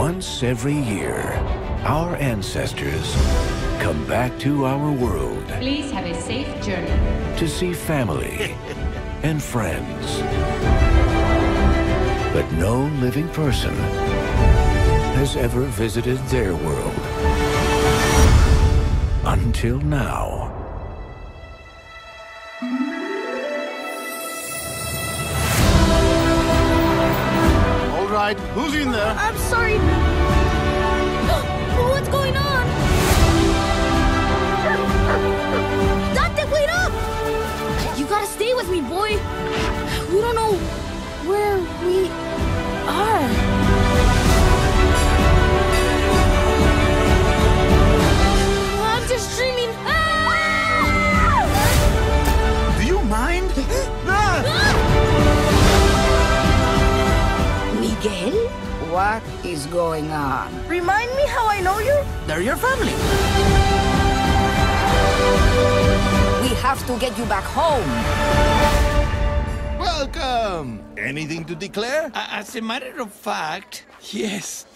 Once every year, our ancestors come back to our world Please have a safe journey. to see family and friends. But no living person has ever visited their world. Until now. Right, who's in there? I'm sorry. What's going on? Dante, wait up! You gotta stay with me, boy. We don't know where we are. I'm just dreaming. Ah! Do you mind? Ah! What is going on? Remind me how I know you? They're your family. We have to get you back home. Welcome! Anything to declare? As a matter of fact, yes.